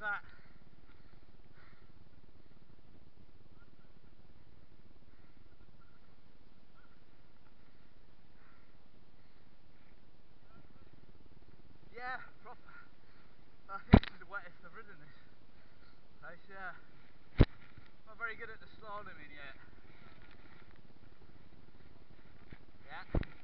that. Yeah, proper. I think this is the wettest I've ridden this place, yeah. Not very good at the slaloming yet. Yeah.